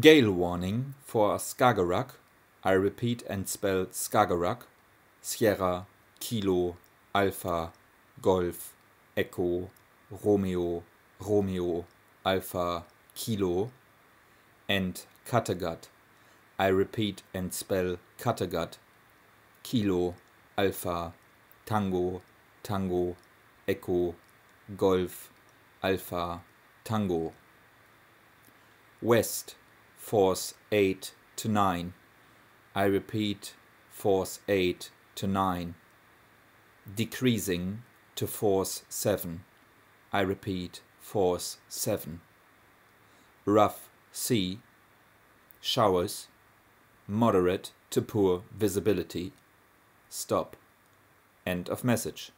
Gale warning for Skagerrak. I repeat and spell Skagerrak. Sierra, Kilo, Alpha, Golf, Echo, Romeo, Romeo, Alpha, Kilo. And Kattegat. I repeat and spell Kattegat. Kilo, Alpha, Tango, Tango, Echo, Golf, Alpha, Tango. West, force 8 to 9. I repeat, force 8 to 9. Decreasing to force 7. I repeat, force 7. Rough sea, showers, moderate to poor visibility. Stop. End of message.